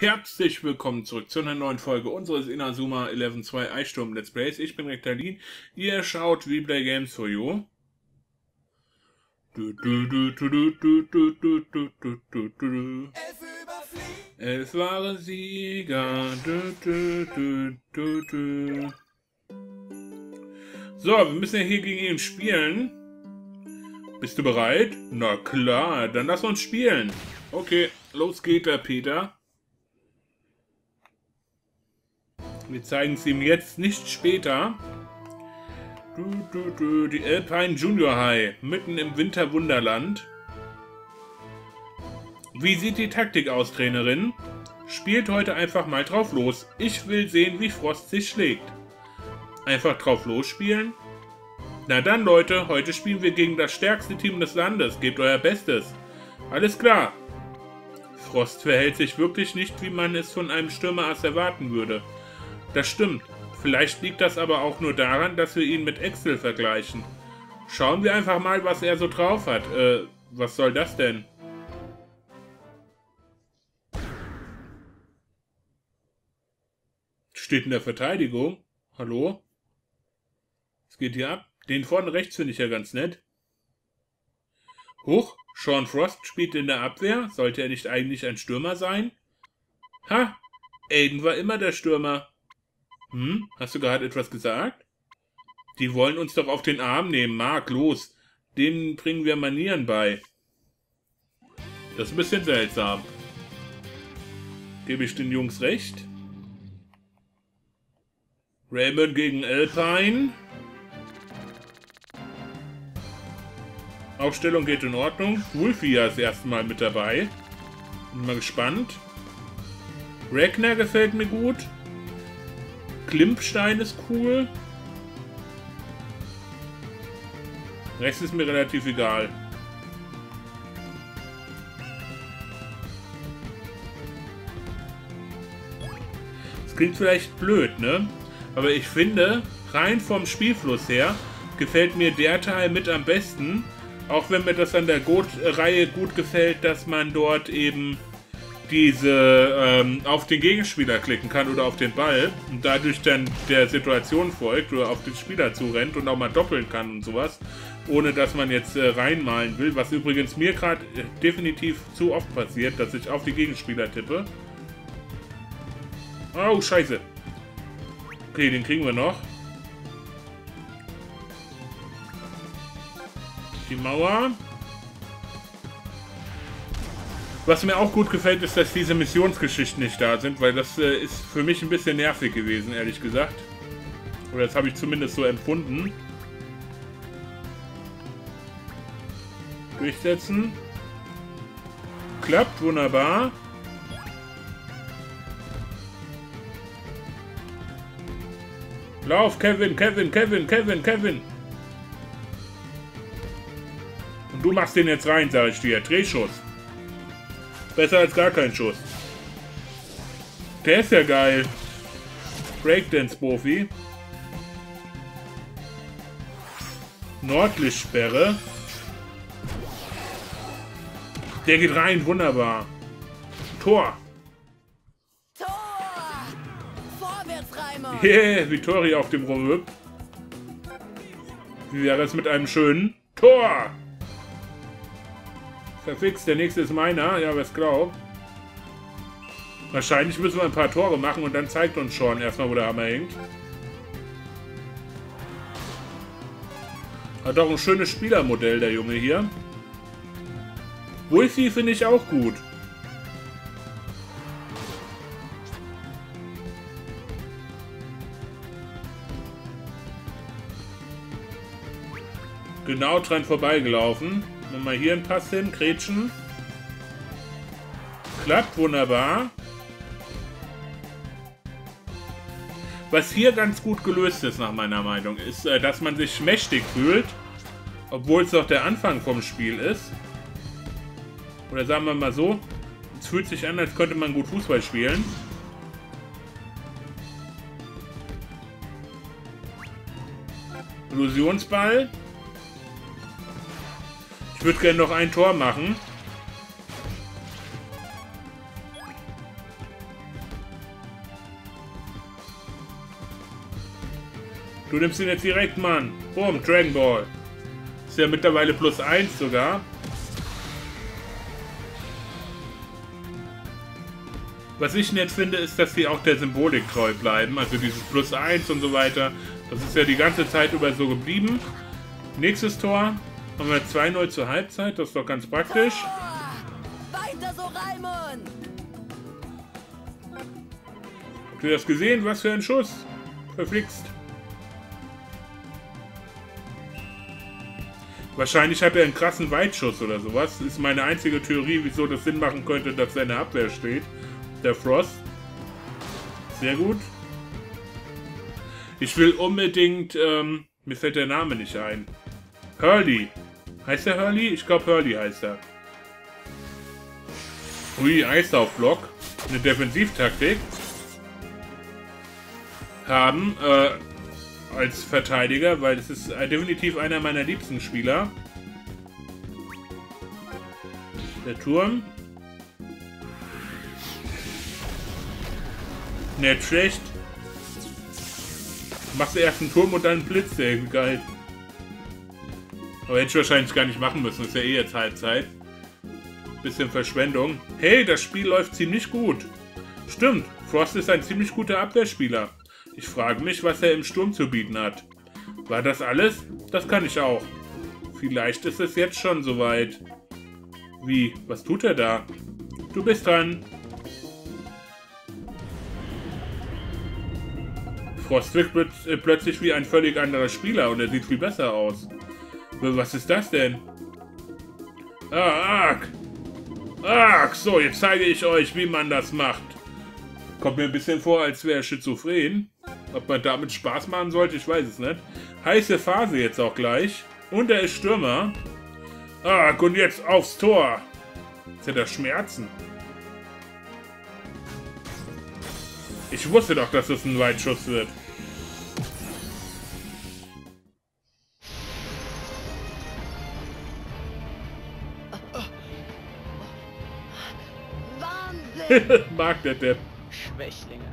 Herzlich willkommen zurück zu einer neuen Folge unseres Inazuma 11.2 Eisturm Let's Plays. Ich bin Rektalin, ihr schaut wie Play Games For You. Es waren Sieger. So, wir müssen ja hier gegen ihn spielen. Bist du bereit? Na klar, dann lass uns spielen. Okay, los geht der Peter. Wir zeigen es ihm jetzt, nicht später. Du, du, du, die Alpine Junior High, mitten im Winterwunderland. Wie sieht die Taktik aus, Trainerin? Spielt heute einfach mal drauf los. Ich will sehen, wie Frost sich schlägt. Einfach drauf losspielen? Na dann, Leute, heute spielen wir gegen das stärkste Team des Landes. Gebt euer Bestes. Alles klar. Frost verhält sich wirklich nicht, wie man es von einem Stürmerass erwarten würde. Das stimmt. Vielleicht liegt das aber auch nur daran, dass wir ihn mit Excel vergleichen. Schauen wir einfach mal, was er so drauf hat. Äh, was soll das denn? Steht in der Verteidigung. Hallo? Was geht hier ab? Den vorne rechts finde ich ja ganz nett. Huch, Sean Frost spielt in der Abwehr. Sollte er nicht eigentlich ein Stürmer sein? Ha, Aiden war immer der Stürmer. Hm, hast du gerade etwas gesagt? Die wollen uns doch auf den Arm nehmen. Mark, los. Denen bringen wir Manieren bei. Das ist ein bisschen seltsam. Gebe ich den Jungs recht? Raymond gegen Alpine. Aufstellung geht in Ordnung. Wolfia ist erstmal mit dabei. Bin mal gespannt. Ragnar gefällt mir gut. Klimpstein ist cool. Rest ist mir relativ egal. Das klingt vielleicht blöd, ne? Aber ich finde, rein vom Spielfluss her, gefällt mir der Teil mit am besten. Auch wenn mir das an der Reihe gut gefällt, dass man dort eben diese ähm, auf den Gegenspieler klicken kann oder auf den Ball und dadurch dann der Situation folgt oder auf den Spieler zurennt und auch mal doppeln kann und sowas, ohne dass man jetzt äh, reinmalen will, was übrigens mir gerade äh, definitiv zu oft passiert, dass ich auf die Gegenspieler tippe. Oh, scheiße. Okay, den kriegen wir noch. Die Mauer. Was mir auch gut gefällt, ist, dass diese Missionsgeschichten nicht da sind, weil das äh, ist für mich ein bisschen nervig gewesen, ehrlich gesagt. Oder das habe ich zumindest so empfunden. Durchsetzen. Klappt wunderbar. Lauf, Kevin, Kevin, Kevin, Kevin, Kevin. Und du machst den jetzt rein, sag ich dir. Drehschuss. Besser als gar kein Schuss. Der ist ja geil. Breakdance-Profi. Nordlichtsperre. Der geht rein, wunderbar. Tor. Tor! Vorwärts, Reimer! Yeah, Vittoria auf dem Rumhüpp. Wie wäre es mit einem schönen Tor? Verfixt, der nächste ist meiner. Ja, es glaubt. Wahrscheinlich müssen wir ein paar Tore machen und dann zeigt uns schon erstmal, wo der Hammer hängt. Hat auch ein schönes Spielermodell, der Junge hier. Wolfie finde ich auch gut. Genau dran vorbeigelaufen. Wir hier einen Pass hin, Gretchen. Klappt wunderbar. Was hier ganz gut gelöst ist, nach meiner Meinung, ist, äh, dass man sich mächtig fühlt, obwohl es doch der Anfang vom Spiel ist. Oder sagen wir mal so, es fühlt sich an, als könnte man gut Fußball spielen. Illusionsball. Ich würde gerne noch ein Tor machen. Du nimmst ihn jetzt direkt, Mann. Boom, Dragon Ball. Ist ja mittlerweile plus 1 sogar. Was ich nett finde, ist, dass sie auch der Symbolik treu bleiben. Also dieses Plus 1 und so weiter. Das ist ja die ganze Zeit über so geblieben. Nächstes Tor. Haben wir 2-0 zur Halbzeit. Das ist doch ganz praktisch. Weiter so, Raimund! Habt ihr das gesehen? Was für ein Schuss. Verflixt. Wahrscheinlich hat er einen krassen Weitschuss oder sowas. Ist meine einzige Theorie, wieso das Sinn machen könnte, dass seine Abwehr steht. Der Frost. Sehr gut. Ich will unbedingt, ähm, mir fällt der Name nicht ein. Hurley. Heißt der Hurley? Ich glaube Hurley heißt er. Ui, Eislaufblock. Eine Defensivtaktik. Haben, äh, als Verteidiger, weil es ist äh, definitiv einer meiner liebsten Spieler. Der Turm. Nicht schlecht. Machst erst einen Turm und dann einen Blitz, ey, geil. Aber hätte ich wahrscheinlich gar nicht machen müssen, ist ja eh jetzt Halbzeit. Bisschen Verschwendung. Hey, das Spiel läuft ziemlich gut. Stimmt, Frost ist ein ziemlich guter Abwehrspieler. Ich frage mich, was er im Sturm zu bieten hat. War das alles? Das kann ich auch. Vielleicht ist es jetzt schon soweit. Wie? Was tut er da? Du bist dran. Frost wirkt äh, plötzlich wie ein völlig anderer Spieler und er sieht viel besser aus. Was ist das denn? Ah, arg! Arg! So, jetzt zeige ich euch, wie man das macht. Kommt mir ein bisschen vor, als wäre schizophren. Ob man damit Spaß machen sollte, ich weiß es nicht. Heiße Phase jetzt auch gleich. Und er ist Stürmer. Ah, und jetzt aufs Tor. Jetzt hat er Schmerzen. Ich wusste doch, dass es ein Weitschuss wird. Mag der Depp. Schwächlinge.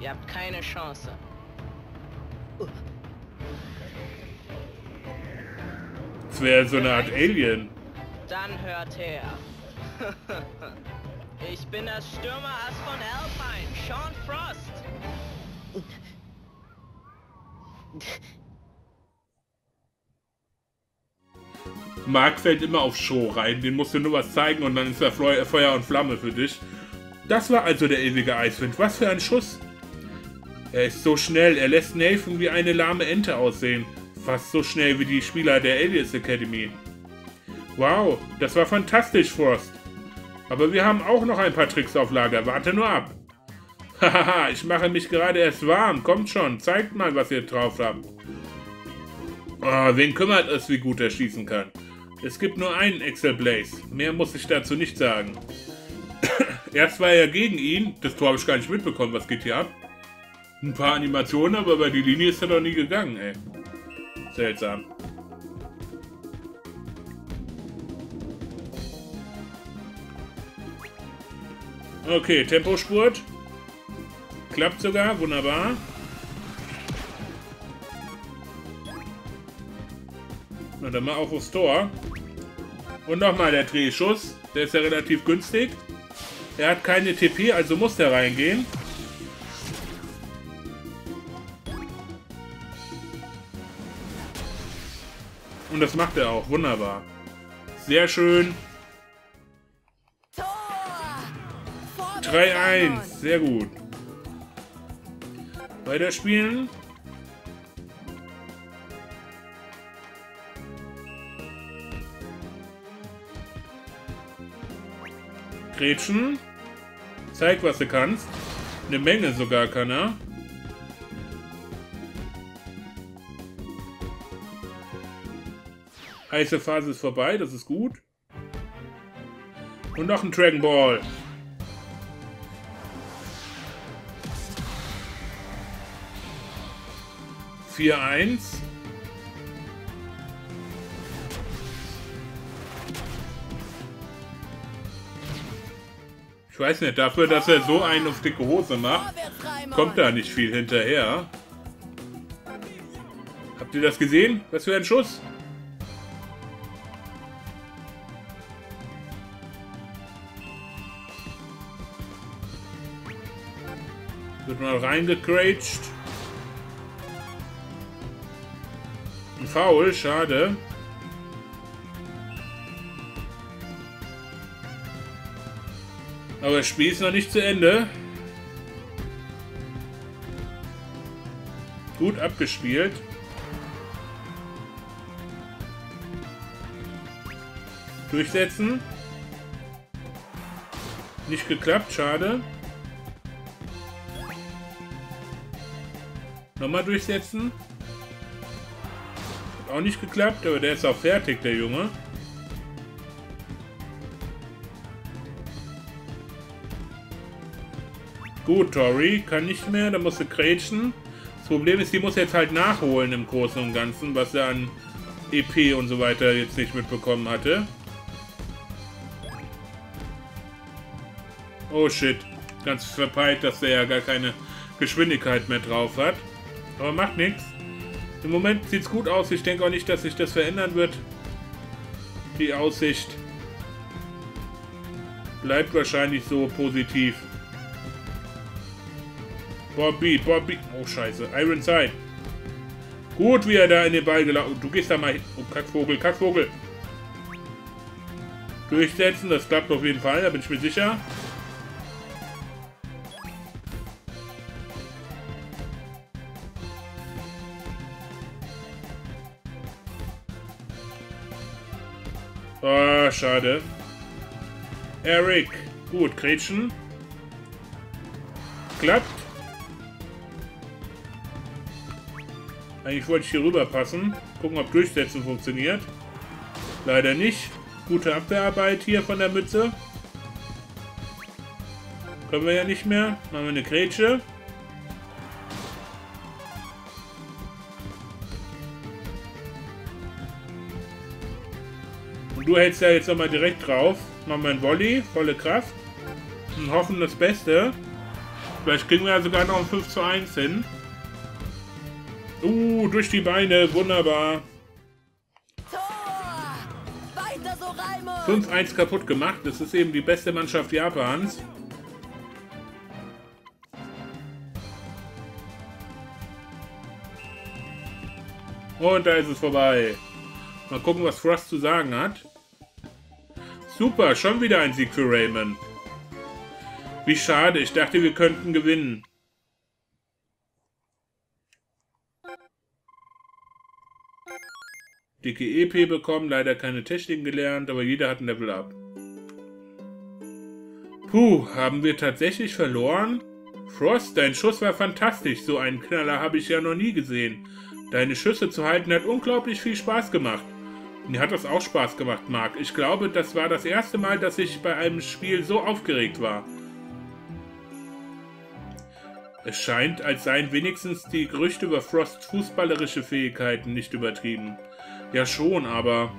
Ihr habt keine Chance. Das wäre so eine Art Alien. Dann hört her. ich bin das Stürmerass von Alpine, Sean Frost. Mark fällt immer auf Show rein. Den musst du nur was zeigen und dann ist er Feu- Feuer und Flamme für dich. Das war also der ewige Eiswind. Was für ein Schuss. Er ist so schnell. Er lässt Nathan wie eine lahme Ente aussehen. Fast so schnell wie die Spieler der Alias Academy. Wow, das war fantastisch, Frost. Aber wir haben auch noch ein paar Tricks auf Lager. Warte nur ab. Hahaha, ich mache mich gerade erst warm. Kommt schon, zeigt mal, was ihr drauf habt. Oh, wen kümmert es, wie gut er schießen kann? Es gibt nur einen Excel Blaze. Mehr muss ich dazu nicht sagen. Erst war er gegen ihn. Das Tor habe ich gar nicht mitbekommen. Was geht hier ab? Ein paar Animationen, aber über die Linie ist er doch nie gegangen, ey. Seltsam. Okay, Tempospurt. Klappt sogar, wunderbar. Na, dann mal auch aufs Tor. Und nochmal der Drehschuss. Der ist ja relativ günstig. Er hat keine TP, also muss der reingehen. Und das macht er auch. Wunderbar. Sehr schön. Tor! Vorwärts, 3-1. Raimund! Sehr gut. Weiterspielen. Gretchen. Zeig, was du kannst. Eine Menge sogar kann er. Heiße Phase ist vorbei, das ist gut. Und noch ein Dragon Ball. Vier eins. Ich weiß nicht, dafür, dass er so einen auf dicke Hose macht, kommt da nicht viel hinterher. Habt ihr das gesehen? Was für ein Schuss? Wird mal reingecraged. Ein Foul, schade. Aber das Spiel ist noch nicht zu Ende. Gut abgespielt. Durchsetzen. Nicht geklappt, schade. Nochmal durchsetzen. Hat auch nicht geklappt, aber der ist auch fertig, der Junge. Gut, Tori, kann nicht mehr, da musst du grätschen. Das Problem ist, die muss jetzt halt nachholen im Großen und Ganzen, was er an EP und so weiter jetzt nicht mitbekommen hatte. Oh shit, ganz verpeilt, dass der ja gar keine Geschwindigkeit mehr drauf hat. Aber macht nichts. Im Moment sieht es gut aus. Ich denke auch nicht, dass sich das verändern wird. Die Aussicht bleibt wahrscheinlich so positiv. Bobby, Bobby. Oh, scheiße. Ironside. Gut, wie er da in den Ball gelaufen Du gehst da mal hin. Oh, Kackvogel, Kackvogel. Durchsetzen, das klappt auf jeden Fall, da bin ich mir sicher. Ah, schade. Eric. Gut, Gretchen. Klappt. Eigentlich wollte ich hier rüber passen. Gucken, ob Durchsetzen funktioniert. Leider nicht. Gute Abwehrarbeit hier von der Mütze. Können wir ja nicht mehr. Machen wir eine Grätsche. Und du hältst ja jetzt nochmal direkt drauf. Machen wir ein Volley, volle Kraft. Und hoffen das Beste. Vielleicht kriegen wir ja sogar noch ein 5 zu 1 hin. Uh, durch die Beine, wunderbar. Tor! Weiter so, Raimund! 5-1 kaputt gemacht. Das ist eben die beste Mannschaft Japans. Und da ist es vorbei. Mal gucken, was Frost zu sagen hat. Super, schon wieder ein Sieg für Raymond. Wie schade, ich dachte, wir könnten gewinnen. Dicke EP bekommen, leider keine Techniken gelernt, aber jeder hat ein Level Up. Puh, haben wir tatsächlich verloren? Frost, dein Schuss war fantastisch, so einen Knaller habe ich ja noch nie gesehen. Deine Schüsse zu halten hat unglaublich viel Spaß gemacht. Mir hat das auch Spaß gemacht, Marc. Ich glaube, das war das erste Mal, dass ich bei einem Spiel so aufgeregt war. Es scheint, als seien wenigstens die Gerüchte über Frosts fußballerische Fähigkeiten nicht übertrieben. Ja schon, aber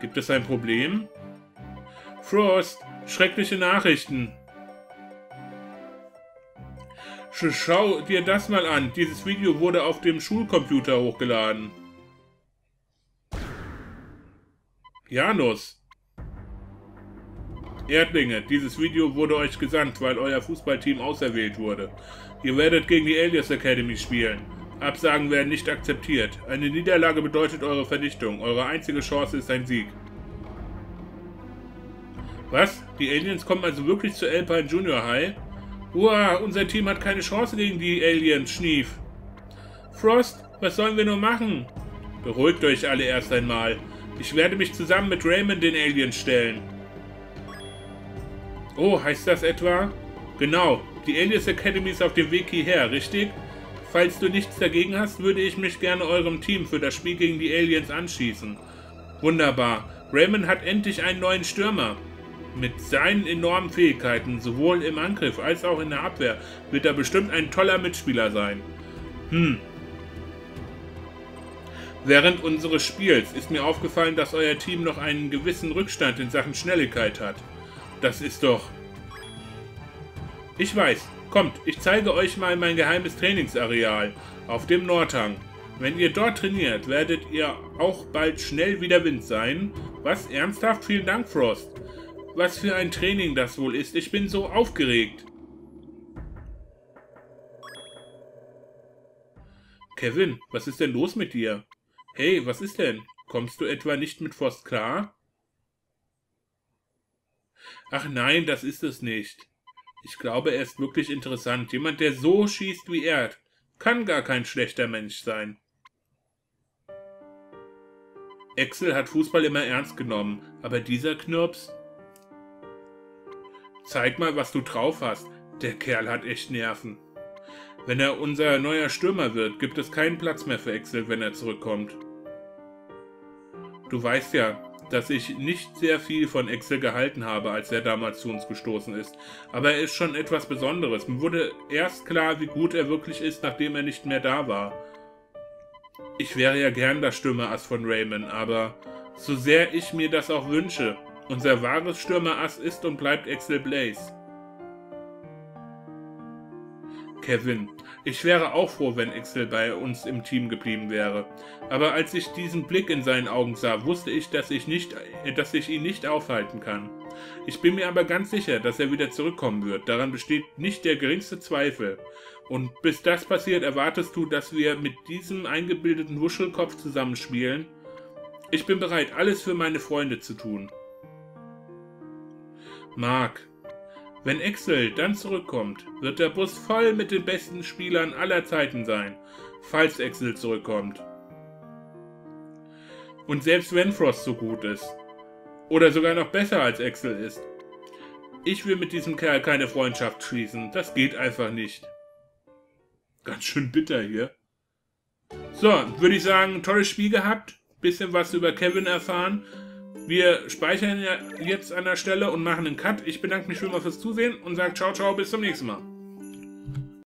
gibt es ein Problem? Frost, schreckliche Nachrichten. Sch schau dir das mal an. Dieses Video wurde auf dem Schulcomputer hochgeladen. Janus. Erdlinge, dieses Video wurde euch gesandt, weil euer Fußballteam auserwählt wurde. Ihr werdet gegen die Alias Academy spielen. Absagen werden nicht akzeptiert. Eine Niederlage bedeutet eure Vernichtung. Eure einzige Chance ist ein Sieg. Was? Die Aliens kommen also wirklich zu Alpine Junior High? Uah, unser Team hat keine Chance gegen die Aliens, Schnief. Frost, was sollen wir nur machen? Beruhigt euch alle erst einmal. Ich werde mich zusammen mit Raymond den Aliens stellen. Oh, heißt das etwa? Genau, die Alias Academy ist auf dem Weg hierher, richtig? Falls du nichts dagegen hast, würde ich mich gerne eurem Team für das Spiel gegen die Aliens anschließen. Wunderbar. Raymond hat endlich einen neuen Stürmer. Mit seinen enormen Fähigkeiten, sowohl im Angriff als auch in der Abwehr, wird er bestimmt ein toller Mitspieler sein. Hm. Während unseres Spiels ist mir aufgefallen, dass euer Team noch einen gewissen Rückstand in Sachen Schnelligkeit hat. Das ist doch... Ich weiß. Kommt, ich zeige euch mal mein geheimes Trainingsareal auf dem Nordhang. Wenn ihr dort trainiert, werdet ihr auch bald schnell wieder Wind sein. Was? Ernsthaft? Vielen Dank, Frost. Was für ein Training das wohl ist. Ich bin so aufgeregt. Kevin, was ist denn los mit dir? Hey, was ist denn? Kommst du etwa nicht mit Frost klar? Ach nein, das ist es nicht. Ich glaube, er ist wirklich interessant. Jemand, der so schießt wie er, kann gar kein schlechter Mensch sein. Axel hat Fußball immer ernst genommen, aber dieser Knirps... Zeig mal, was du drauf hast. Der Kerl hat echt Nerven. Wenn er unser neuer Stürmer wird, gibt es keinen Platz mehr für Axel, wenn er zurückkommt. Du weißt ja, dass ich nicht sehr viel von Axel gehalten habe, als er damals zu uns gestoßen ist. Aber er ist schon etwas Besonderes. Mir wurde erst klar, wie gut er wirklich ist, nachdem er nicht mehr da war. Ich wäre ja gern das Stürmerass von Raymond, aber so sehr ich mir das auch wünsche, unser wahres Stürmerass ist und bleibt Axel Blaze. Kevin, ich wäre auch froh, wenn Axel bei uns im Team geblieben wäre. Aber als ich diesen Blick in seinen Augen sah, wusste ich, dass ich, nicht, dass ich ihn nicht aufhalten kann. Ich bin mir aber ganz sicher, dass er wieder zurückkommen wird. Daran besteht nicht der geringste Zweifel. Und bis das passiert, erwartest du, dass wir mit diesem eingebildeten Wuschelkopf zusammenspielen? Ich bin bereit, alles für meine Freunde zu tun. Mark, wenn Axel dann zurückkommt, wird der Bus voll mit den besten Spielern aller Zeiten sein, falls Axel zurückkommt. Und selbst wenn Frost so gut ist, oder sogar noch besser als Axel ist, ich will mit diesem Kerl keine Freundschaft schließen, das geht einfach nicht. Ganz schön bitter hier. So, würde ich sagen, tolles Spiel gehabt, bisschen was über Kevin erfahren. Wir speichern ja jetzt an der Stelle und machen einen Cut. Ich bedanke mich schon mal fürs Zusehen und sage ciao, ciao, bis zum nächsten Mal.